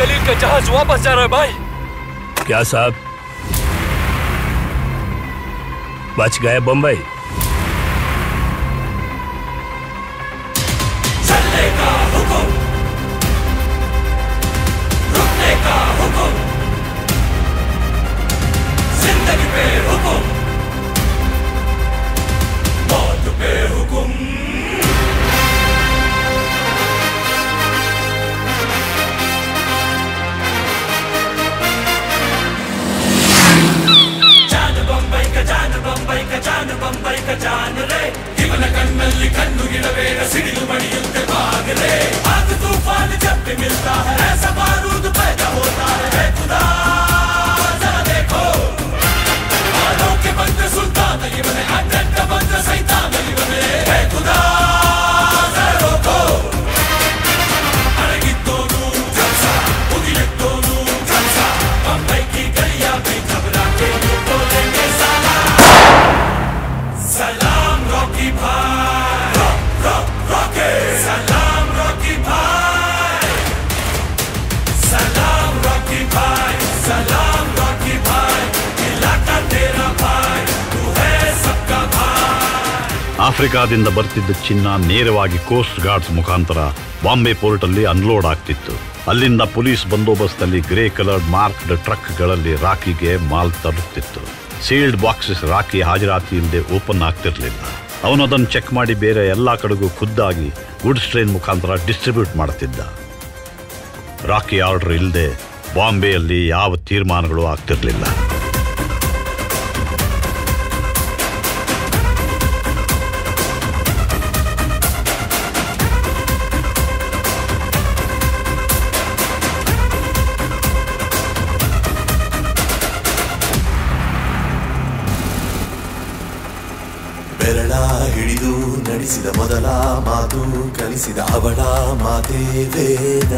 कलील का जहाज़ वापस जा रहा है भाई। क्या साहब? बच गए बम्बई। पे मिलता है। ऐसा बारूद पैदा होता है। खुदा, जरा देखो। मानो के बंद सुल्तान ये बने अटक का बंद सैतान ये बने। है खुदा, जरा रोको। अरे दोनों जलसा उदिले दोनों जलसा। की गलिया में घबरा के बोलेंगे सलाम, रॉकी भाई। सलाम ಆಫ್ರಿಕಾದಿಂದ ಬರ್ತಿದ್ದ ಚಿನ್ನ ನೇರವಾಗಿ ಕೋಸ್ಟ್ ಗಾರ್ಡ್ಸ್ ಮುಖಾಂತರ ಬಾಂಬೆ ಪೋರ್ಟಲ್ಲಿ ಅನ್ಲೋಡ್ ಆಗ್ತಿತ್ತು. ಅಲ್ಲಿಂದ ಪೊಲೀಸ್ ಬಂದೋಬಸ್ತಲ್ಲಿ ಗ್ರೇ ಕಲರ್ಡ್ ಮಾರ್ಕ್ಡ್ ಟ್ರಕ್ಗಳಲ್ಲಿ ರಾಕಿಗೆ ಮಾಲ್ ತರುತ್ತಿತ್ತು. ಸೀಲ್ಡ್ ಬಾಕ್ಸಸ್ ರಾಕಿ ಹಾಜರಾತಿ ಇಲ್ಲದೆ ಓಪನ್ ಆಗ್ತಿರಲಿಲ್ಲ. ಅವನು ಅದನ್ನು ಚೆಕ್ ಮಾಡಿ ಬೇರೆ ಎಲ್ಲಾ ಕಡೆಗೂ ಖುದ್ದಾಗಿ ಗುಡ್ಸ್ ಟ್ರೈನ್ ಮುಖಾಂತರ ಡಿಸ್ಟ್ರಿಬ್ಯೂಟ್ ಮಾಡ್ತಿದ್ದ. ರಾಕಿ ಆರ್ಡರ್ ಇಲ್ಲದೆ ಬಾಂಬೆಯಲ್ಲಿ ಯಾವ ತೀರ್ಮಾನಗಳು ಆಗ್ತಿರ್ಲಿಲ್ಲ. ಬೆರಳ ಹಿಡಿದು ನಡೆಸಿದ ಮೊದಲ ಮಾತು ಕಲಿಸಿದ ಅವಳ ಮಾತೇ ವೇದ.